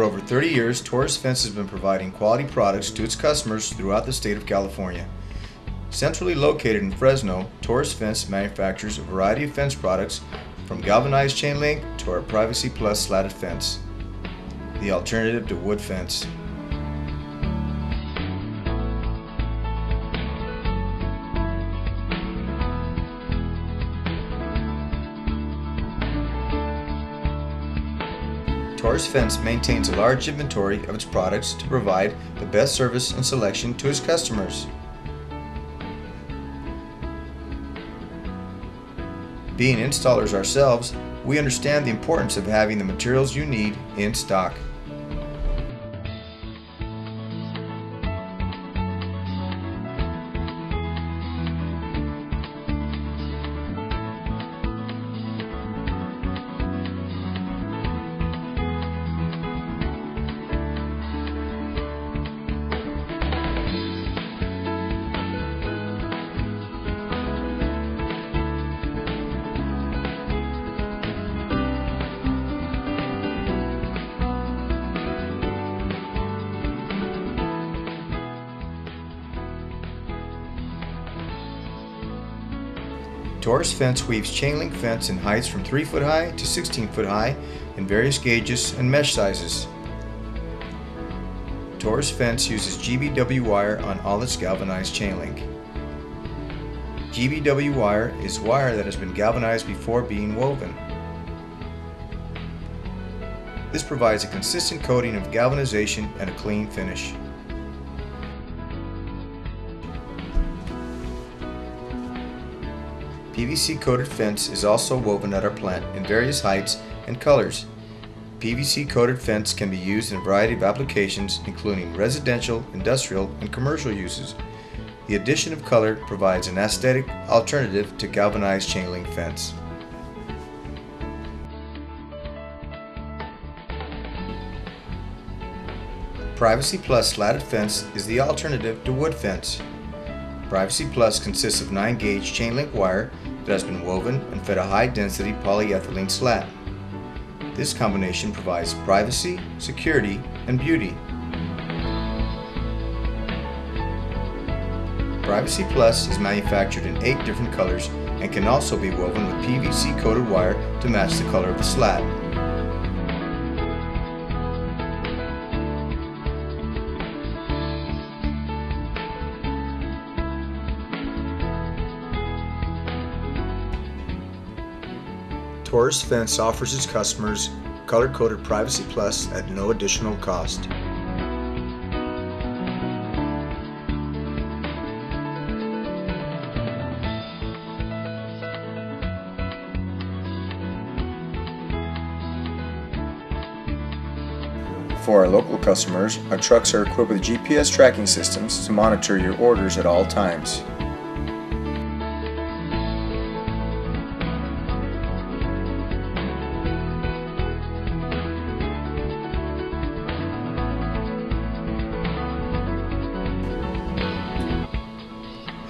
For over 30 years, Torres Fence has been providing quality products to its customers throughout the state of California. Centrally located in Fresno, Torres Fence manufactures a variety of fence products from galvanized chain link to our Privacy Plus slatted fence, the alternative to wood fence. Torres Fence maintains a large inventory of its products to provide the best service and selection to its customers. Being installers ourselves, we understand the importance of having the materials you need in stock. Torres Fence weaves chain link fence in heights from 3 foot high to 16 foot high in various gauges and mesh sizes. Torres Fence uses GBW wire on all its galvanized chain link. GBW wire is wire that has been galvanized before being woven. This provides a consistent coating of galvanization and a clean finish. PVC coated fence is also woven at our plant in various heights and colors. PVC coated fence can be used in a variety of applications including residential, industrial, and commercial uses. The addition of color provides an aesthetic alternative to galvanized chain link fence. Privacy Plus slatted fence is the alternative to wood fence. Privacy Plus consists of 9 gauge chain link wire that has been woven and fed a high density polyethylene slat. This combination provides privacy, security, and beauty. Privacy Plus is manufactured in 8 different colors and can also be woven with PVC coated wire to match the color of the slat. Torres Fence offers its customers color-coded Privacy Plus at no additional cost. For our local customers, our trucks are equipped with GPS tracking systems to monitor your orders at all times.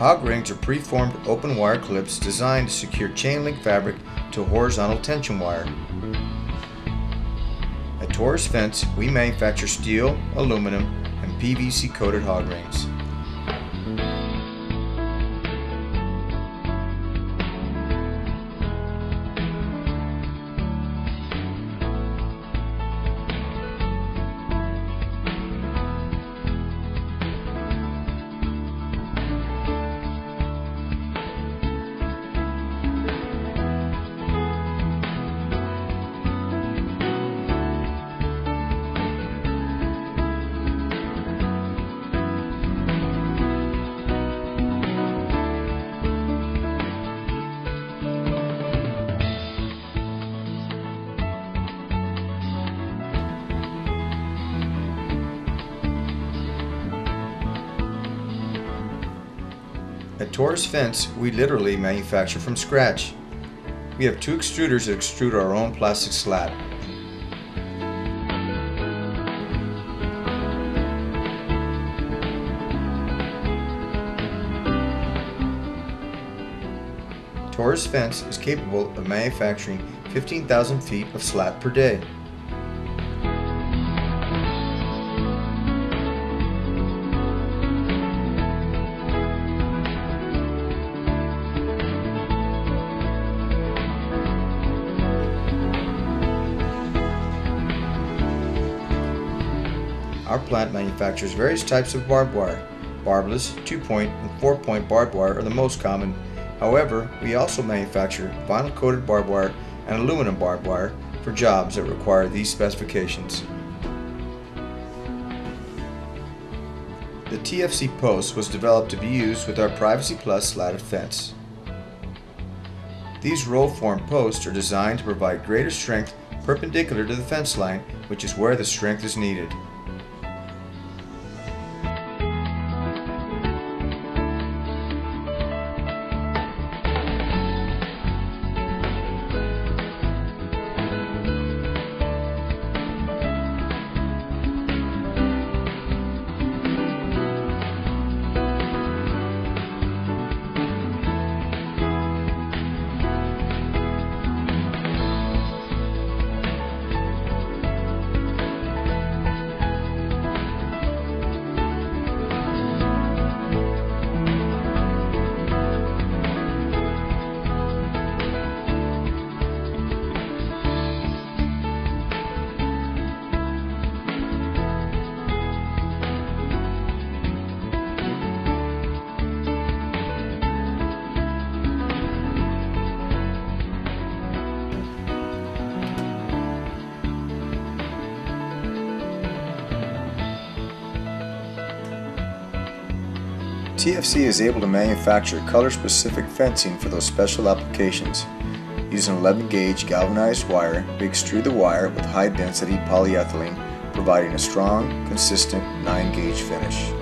Hog rings are preformed open wire clips designed to secure chain link fabric to horizontal tension wire. At Torres Fence, we manufacture steel, aluminum, and PVC coated hog rings. Torres Fence, we literally manufacture from scratch. We have two extruders that extrude our own plastic slat. Torres Fence is capable of manufacturing 15,000 feet of slat per day. Our plant manufactures various types of barbed wire. Barbless, 2-point, and 4-point barbed wire are the most common. However, we also manufacture vinyl coated barbed wire and aluminum barbed wire for jobs that require these specifications. The TFC post was developed to be used with our Privacy Plus slatted fence. These roll form posts are designed to provide greater strength perpendicular to the fence line, which is where the strength is needed. TFC is able to manufacture color-specific fencing for those special applications. Using 11 gauge galvanized wire, we extrude the wire with high density polyethylene, providing a strong, consistent 9 gauge finish.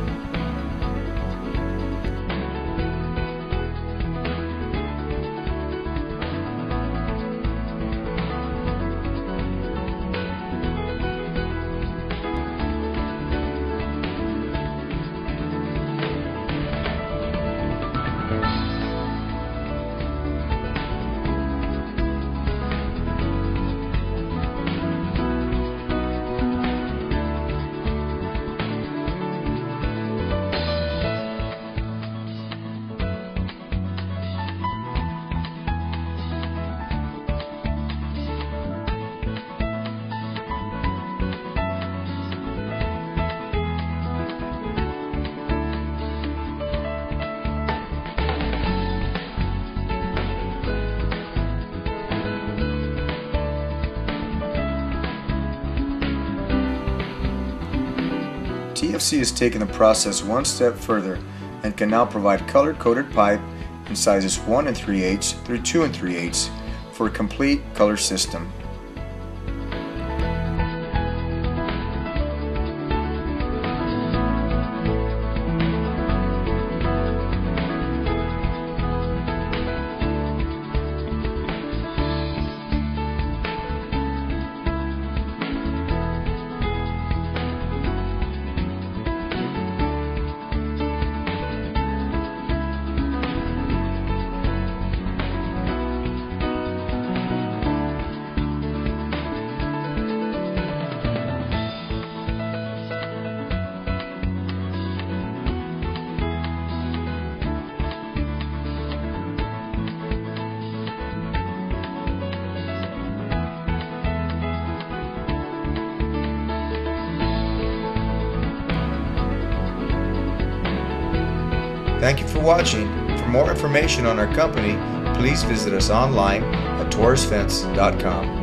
TFC has taken the process one step further and can now provide color-coded pipe in sizes 1 and 3 8 through 2 and 3 8 for a complete color system. Thank you for watching. For more information on our company, please visit us online at torresfence.com.